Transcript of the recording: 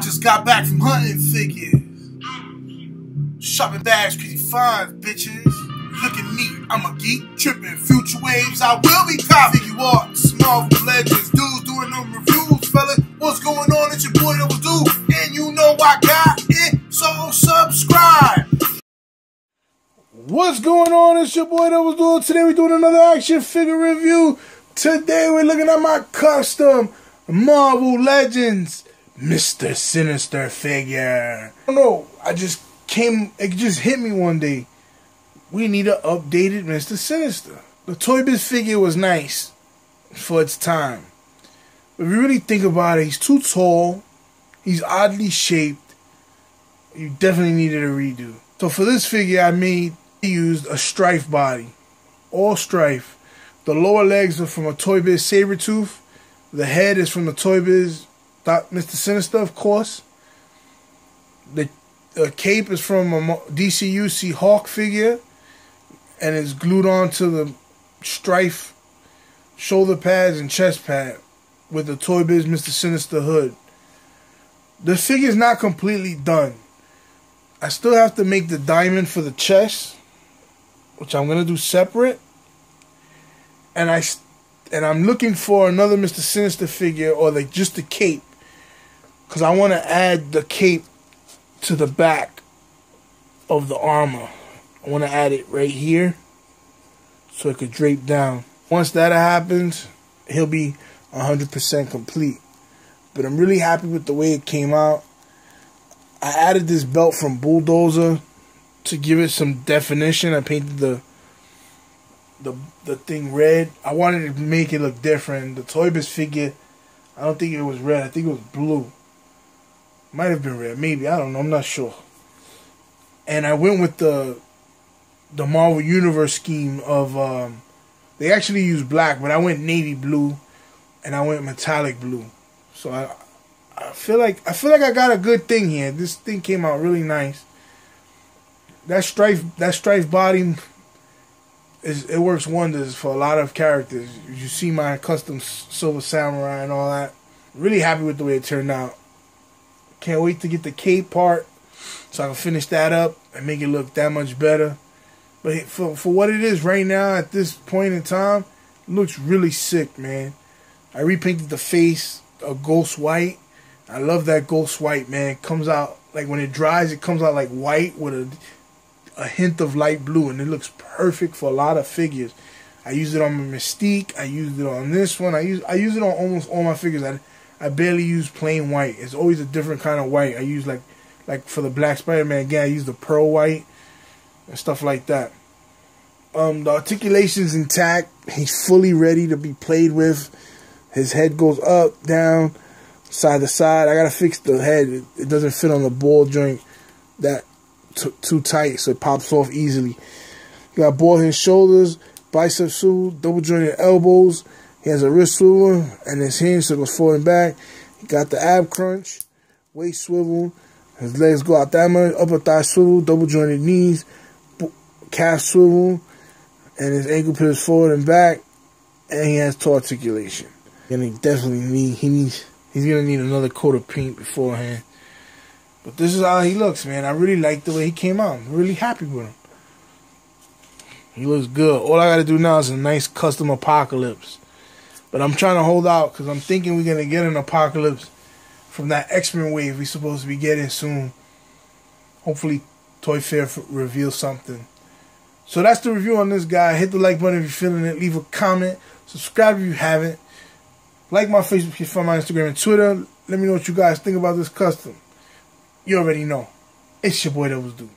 I just got back from hunting figures. Shopping bags, crazy finds, bitches. Look at me, I'm a geek, tripping future waves. I will be copying you art, small legends, dudes doing them reviews, fella. What's going on? It's your boy Devil's Due, and you know I got it, so subscribe. What's going on? It's your boy that was doing. Today we're doing another action figure review. Today we're looking at my custom Marvel Legends Mr. Sinister figure. I don't know. I just came. It just hit me one day. We need an updated Mr. Sinister. The Toy Biz figure was nice for its time. But if you really think about it, he's too tall. He's oddly shaped. You definitely needed a redo. So for this figure, I made used a Stryfe body, all Stryfe. The lower legs are from a Toy Biz Sabretooth. The head is from the Toy Biz Mr. Sinister, of course. The uh, cape is from a DCUC Hawk figure and it's glued onto the Stryfe shoulder pads and chest pad with the Toy Biz Mr. Sinister hood. The figure is not completely done. I still have to make the diamond for the chest, which I'm gonna do separate. And I and I'm looking for another Mr. Sinister figure or like just the cape, because I want to add the cape to the back of the armor. I want to add it right here so it could drape down. Once that happens, he'll be 100% complete. But I'm really happy with the way it came out. I added this belt from Bulldozer to give it some definition. I painted the the the thing red. I wanted to make it look different. The Toy Biz figure, I don't think it was red. I think it was blue. Might have been red, maybe. I don't know. I'm not sure. And I went with the the Marvel Universe scheme of um, they actually use black, but I went navy blue, and I went metallic blue. So I I feel like I feel like I got a good thing here. This thing came out really nice. That Stryfe that Stryfe body is it works wonders for a lot of characters. You see my custom Silver Samurai and all that. Really happy with the way it turned out. Can't wait to get the cape part so I can finish that up and make it look that much better. But for for what it is right now at this point in time, looks really sick, man. I repainted the face a ghost white. I love that ghost white, man. It comes out like when it dries, it comes out like white with a a hint of light blue, and it looks perfect for a lot of figures. I use it on my Mystique. I use it on this one. I use I use it on almost all my figures. I I barely use plain white. It's always a different kind of white. I use like like for the Black Spider Man again. I use the pearl white and stuff like that. Um, the articulation's intact. He's fully ready to be played with. His head goes up, down, side to side. I gotta fix the head. It, doesn't fit on the ball joint that too tight, so it pops off easily. He got ball his shoulders, bicep suit, double jointed elbows. He has a wrist swivel and his hinge so goes forward and back. He got the ab crunch, waist swivel. His legs go out that much, upper thigh swivel, double jointed knees, calf swivel, and his ankle pivots forward and back. And he has toe articulation. And he definitely need he needs he's gonna need another coat of paint beforehand. But this is how he looks, man. I really like the way he came out. I'm really happy with him. He looks good. All I got to do now is a nice custom apocalypse. But I'm trying to hold out because I'm thinking we're going to get an apocalypse from that X-Men wave we're supposed to be getting soon. Hopefully Toy Fair reveals something. So that's the review on this guy. Hit the like button if you're feeling it. Leave a comment. Subscribe if you haven't. Like my Facebook page, find my Instagram and Twitter. Let me know what you guys think about this custom. You already know. It's your boy Devil's Due.